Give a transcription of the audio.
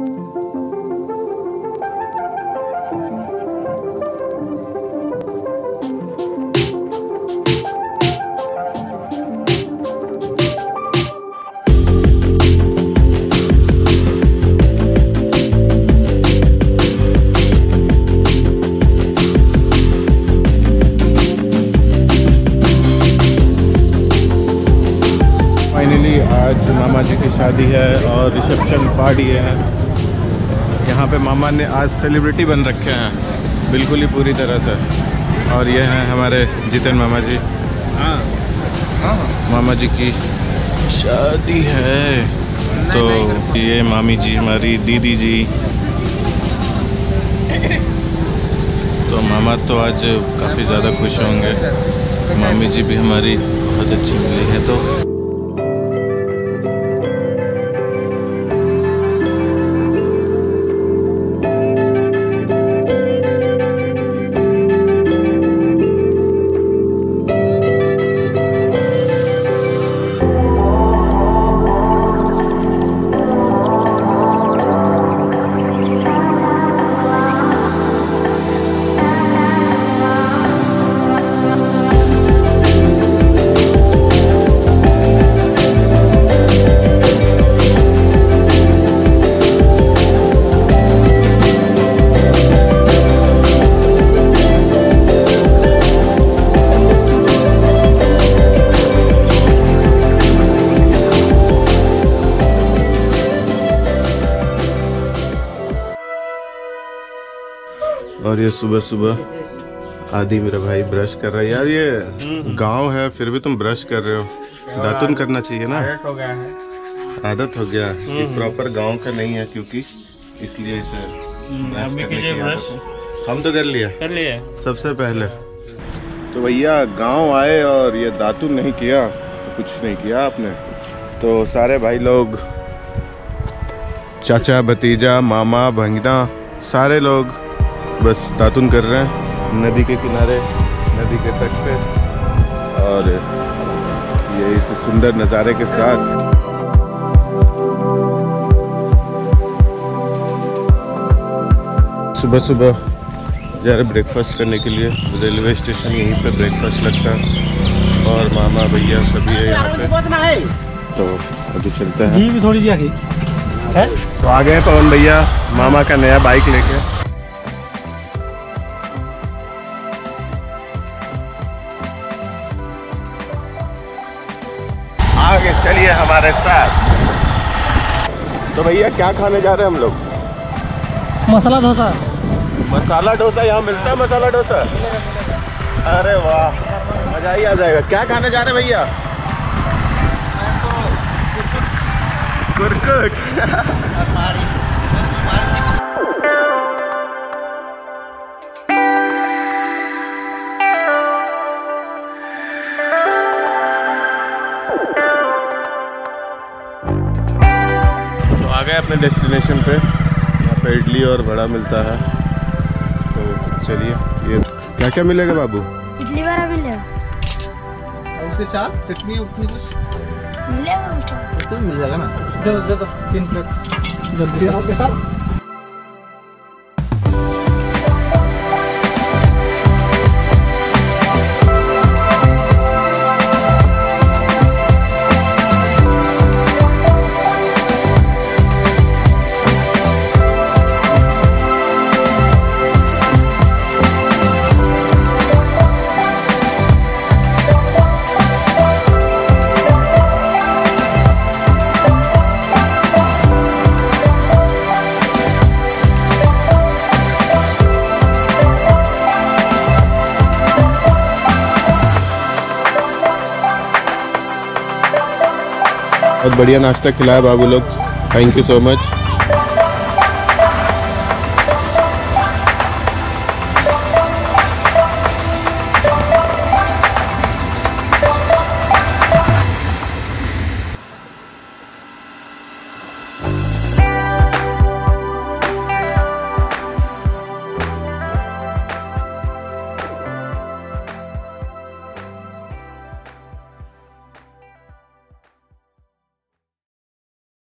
Finally आज मामा जी की शादी है और रिसेप्शन पार्टी है। यहाँ पे मामा ने आज सेलिब्रिटी बन रखे हैं। बिल्कुल ही पूरी तरह से। और ये हैं हमारे जितन मामा जी। हाँ। मामा जी की शादी है। तो ये मामी जी हमारी दीदी जी। तो मामा तो आज काफ़ी ज़्यादा खुश होंगे। मामी जी भी हमारी बहुत अच्छी मिली है तो। और ये सुबह सुबह आदि मेरा भाई ब्रश कर रहा है। यार ये गाँव है फिर भी तुम ब्रश कर रहे हो। दातुन करना चाहिए ना। हो गया है। आदत हो गया। कि प्रॉपर गाँव का नहीं है क्योंकि इसलिए इसे ब्रश करने की ब्रश। हम तो कर लिया कर लिए। सबसे पहले। तो भैया गाँव आए और ये दातुन नहीं किया तो कुछ नहीं किया आपने। तो सारे भाई लोग चाचा भतीजा मामा भंगना सारे लोग बस दातुन कर रहे हैं नदी के किनारे नदी के तट पे। और ये इस सुंदर नज़ारे के साथ सुबह सुबह जा रहे ब्रेकफास्ट करने के लिए। रेलवे स्टेशन यहीं पे ब्रेकफास्ट लगता है। और मामा भैया सभी है यहाँ पे। तो अभी चलते हैं। भी थोड़ी है। तो आ गए पवन भैया मामा का नया बाइक लेके। चलिए हमारे साथ। तो भैया क्या खाने जा रहे हैं हम लोग? मसाला डोसा। मसाला डोसा यहाँ मिलता है मसाला डोसा? अरे वाह मज़ा ही आ जाएगा। क्या खाने जा रहे हैं भैया? कुरकुट गए अपने डेस्टिनेशन पे। यहाँ पे इडली और बड़ा मिलता है। तो चलिए ये क्या क्या मिलेगा बाबू? इडली वाला मिलेगा। उसके साथ चटनी उतनी कुछ? मिलेगा उसका मिल जाएगा ना? दे दे दो तीन प्लेट जल्दी बहुत बढ़िया नाश्ता खिलाया बाबू लोग। Thank you so much